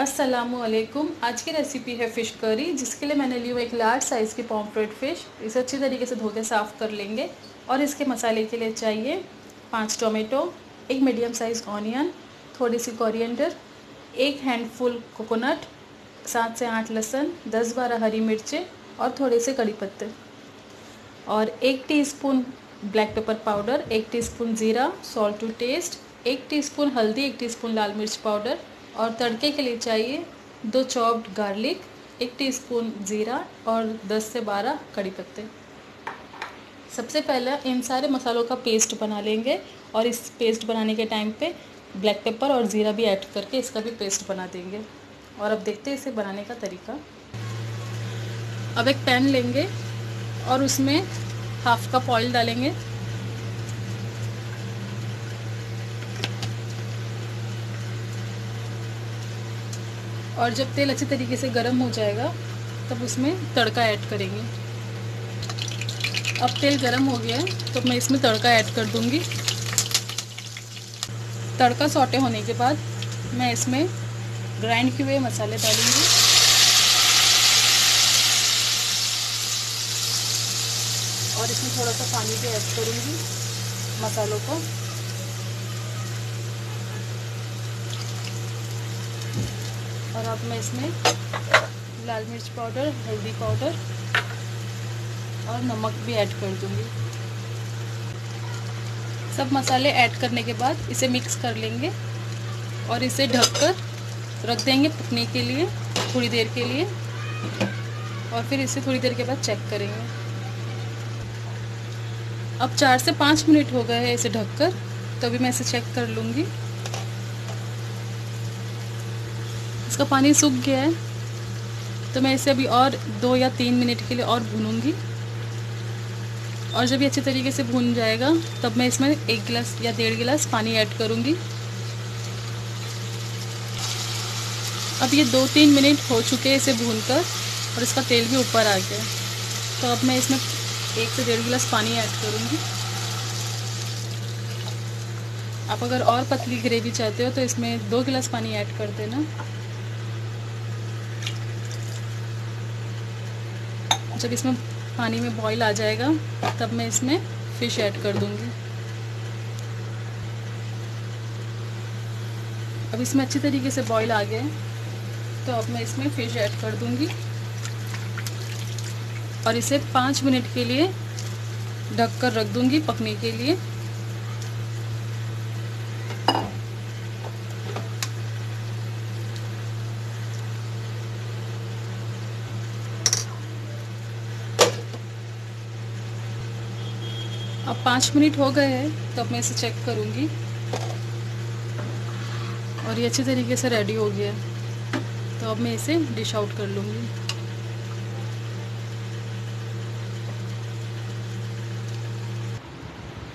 असलकुम आज की रेसिपी है फ़िश करी जिसके लिए मैंने ली हुई एक लार्ज साइज़ की पॉम्फ्रेट फ़िश इसे अच्छी तरीके से धो के साफ़ कर लेंगे और इसके मसाले के लिए चाहिए पाँच टोमेटो एक मीडियम साइज़ ऑनियन थोड़ी सी कोरिएंडर एक हैंडफुल कोकोनट सात से आठ लहसुन, दस बारह हरी मिर्चें और थोड़े से कड़ी पत्ते. और एक टीस्पून ब्लैक पेपर पाउडर एक टीस्पून ज़ीरा सॉल्ट टू टेस्ट एक टीस्पून हल्दी, एक टीस्पून लाल मिर्च पाउडर और तड़के के लिए चाहिए दो चॉप्ड गार्लिक एक टीस्पून ज़ीरा और 10 से 12 कड़ी पत्ते। सबसे पहले इन सारे मसालों का पेस्ट बना लेंगे और इस पेस्ट बनाने के टाइम पे ब्लैक पेपर और ज़ीरा भी ऐड करके इसका भी पेस्ट बना देंगे। और अब देखते हैं इसे बनाने का तरीका। अब एक पैन लेंगे और उसमें हाफ़ कप ऑयल डालेंगे। और जब तेल अच्छे तरीके से गर्म हो जाएगा, तब उसमें तड़का ऐड करेंगे। अब तेल गर्म हो गया है तो मैं इसमें तड़का ऐड कर दूँगी। तड़का सौटे होने के बाद मैं इसमें ग्राइंड किए हुए मसाले डालूँगी। और इसमें थोड़ा सा पानी भी ऐड करूँगी मसालों को। और अब मैं इसमें लाल मिर्च पाउडर, हल्दी पाउडर और नमक भी ऐड कर दूँगी। सब मसाले ऐड करने के बाद इसे मिक्स कर लेंगे और इसे ढककर रख देंगे पकने के लिए, थोड़ी देर के लिए और फिर इसे थोड़ी देर के बाद चेक करेंगे। अब चार से पाँच मिनट हो गए हैं इसे ढककर तो अभी मैं इसे चेक कर लूँगी। इसका पानी सूख गया है। तो मैं इसे अभी और दो या तीन मिनट के लिए और भूनूँगी। और जब ये अच्छे तरीके से भून जाएगा, तब मैं इसमें एक गिलास या डेढ़ गिलास पानी ऐड करूँगी। अब ये दो तीन मिनट हो चुके हैं इसे भूनकर, और इसका तेल भी ऊपर आ गया। तो अब मैं इसमें एक से डेढ़ गिलास पानी ऐड करूँगी। आप अगर और पतली ग्रेवी चाहते हो तो इसमें दो गिलास पानी ऐड कर देना। जब इसमें पानी में बॉईल आ जाएगा, तब मैं इसमें फ़िश ऐड कर दूँगी। अब इसमें अच्छी तरीके से बॉईल आ गए तो अब मैं इसमें फ़िश ऐड कर दूँगी। और इसे पाँच मिनट के लिए ढक कर रख दूँगी पकने के लिए। अब पाँच मिनट हो गए हैं तो अब मैं इसे चेक करूँगी। और ये अच्छी तरीके से रेडी हो गया तो अब मैं इसे डिश आउट कर लूँगी।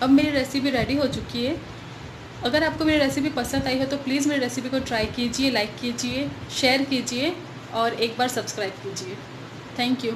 अब मेरी रेसिपी रेडी हो चुकी है। अगर आपको मेरी रेसिपी पसंद आई हो तो प्लीज़ मेरी रेसिपी को ट्राई कीजिए लाइक कीजिए शेयर कीजिए, और एक बार सब्सक्राइब कीजिए। Thank you